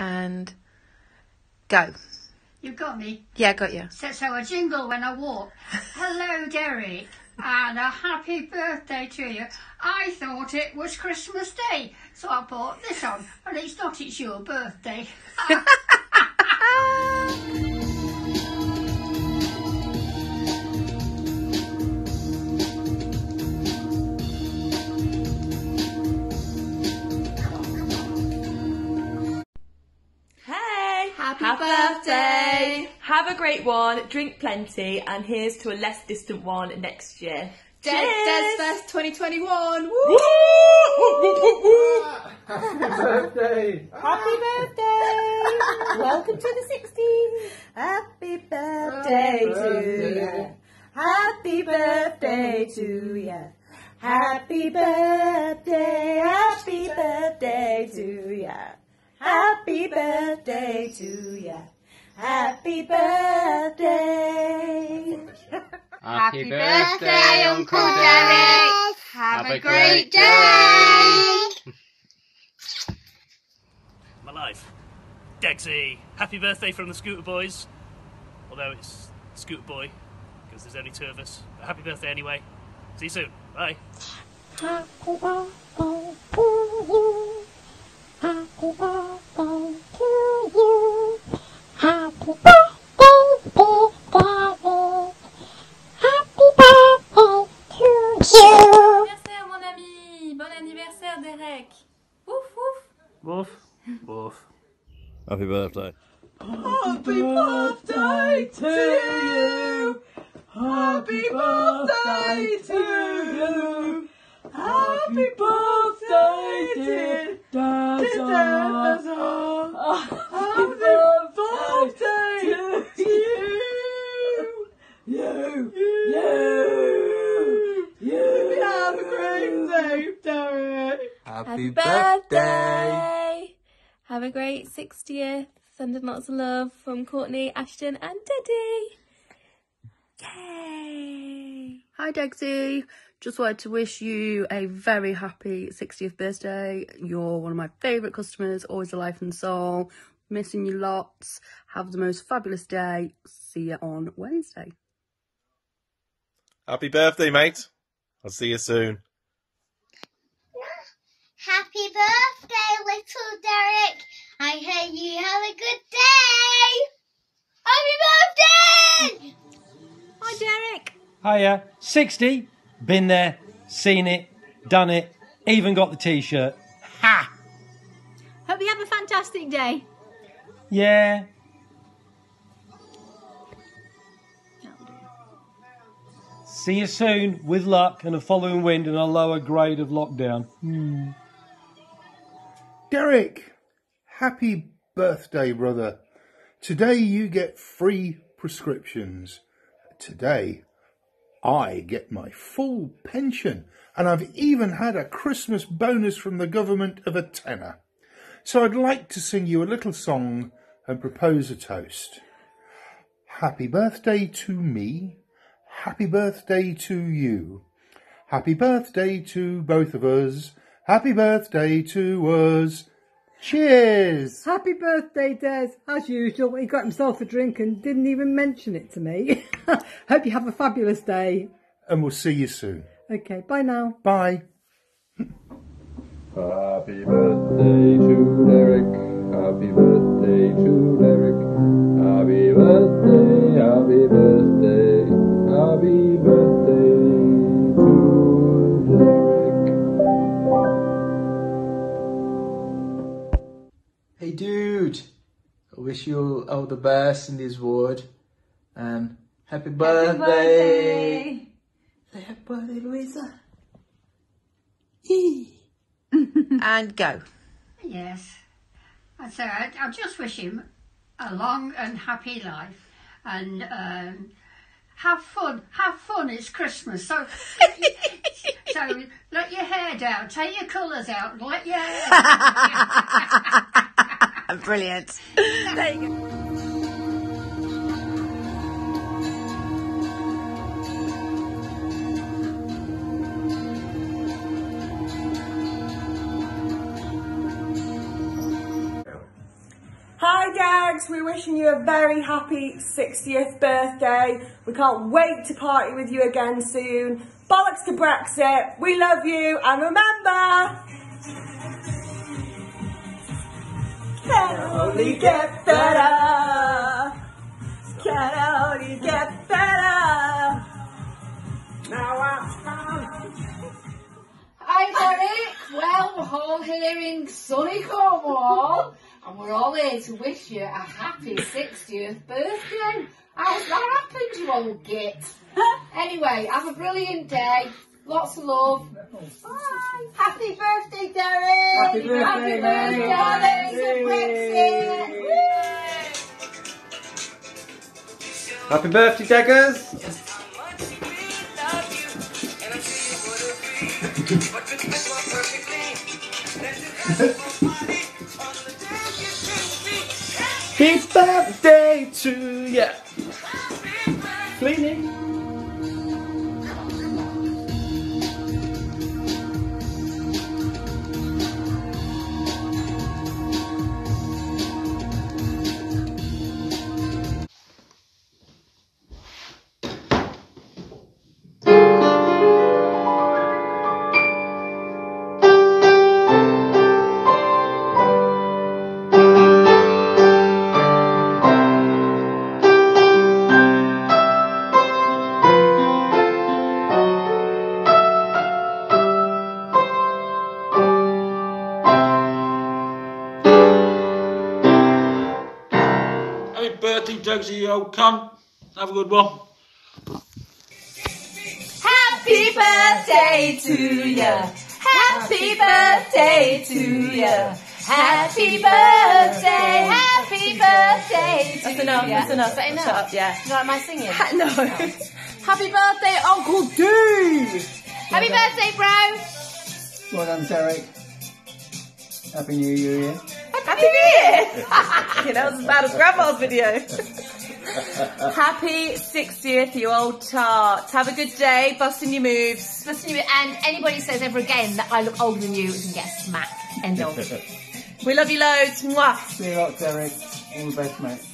and go. You got me. Yeah, got you. So, so a jingle when I walk. Hello, Derek, and a happy birthday to you. I thought it was Christmas Day, so I bought this on, but it's not. It's your birthday. Hey! Happy birthday. Have a great one, drink plenty, and here's to a less distant one next year. Dead, Cheers! Dead Fest 2021. Woo! Happy birthday! Happy birthday! Welcome to the 60s. Birthday to you. Happy birthday. Happy birthday, Uncle Derek! Have a great day! my life. Dexy, happy birthday from the Scooter Boys. Although it's Scooter Boy, because there's only two of us. But happy birthday anyway. See you soon. Bye. anniversaire, Happy birthday. Happy birthday to you. Happy birthday to you. Happy birthday, dear Dazza. Happy birthday to you. You, you, you. Have a great day, Derek. Happy birthday! Have a great 60th. Sending lots of love from Courtney, Ashton, and Diddy. Yay! Hi, Dexy. Just wanted to wish you a very happy 60th birthday. You're one of my favourite customers, always a life and soul. Missing you lots. Have the most fabulous day. See you on Wednesday. Happy birthday, mate. I'll see you soon. Happy birthday, little Derek. I hope you have a good day. Happy birthday! Hi, Derek! Hiya, 60, been there, seen it, done it, even got the t shirt. Ha! Hope you have a fantastic day. Yeah. See you soon, with luck and a following wind and a lower grade of lockdown. Hmm. Derek, happy birthday, brother. Today you get free prescriptions. Today I get my full pension and I've even had a Christmas bonus from the government of a tenner. So I'd like to sing you a little song and propose a toast. Happy birthday to me. Happy birthday to you. Happy birthday to both of us. Happy birthday to us. Cheers! Happy birthday, Des. As usual, he got himself a drink and didn't even mention it to me. Hope you have a fabulous day. And we'll see you soon. Okay, bye now. Bye. Happy birthday to Derek. Happy birthday to Derek. Happy birthday, happy birthday, wish you all the best in this world and happy birthday. Say happy birthday, Louisa. and go. Yes. And so I, I just wish him a long and happy life and um, have fun. Have fun. It's Christmas. So, so let your hair down. Take your colours out and let your hair Uh, brilliant. There you go. Hi Dags, we're wishing you a very happy 60th birthday. We can't wait to party with you again soon. Bollocks to Brexit. We love you and remember, can only get better. Can only get better. Now I'm Hi Derek, well we're all here in sunny Cornwall and we're all here to wish you a happy 60th birthday. How's that happened you old git? anyway, have a brilliant day, lots of love. Bye. Happy birthday Derek! Happy birthday, Happy birthday to Brexit! Happy birthday, Deggers! Happy birthday to ya. Fleeting. Birthday, you old cunt. Have a good one. Happy birthday to ya. Happy birthday to ya. Happy birthday, happy birthday to That's enough, ya. that's enough. Is that enough? Shut up, yeah. No, am I singing? No. Happy birthday, Uncle D! Happy birthday, bro. Well done, Derek. Happy New Year. Happy New Year! yeah, that was as bad as Grandma's video. Happy 60th, you old tart. Have a good day, busting your moves. Listen to me, and anybody says ever again that I look older than you is going to get smacked. End of. We love you loads. Mwah. See you lot, Derek. All the best, mate.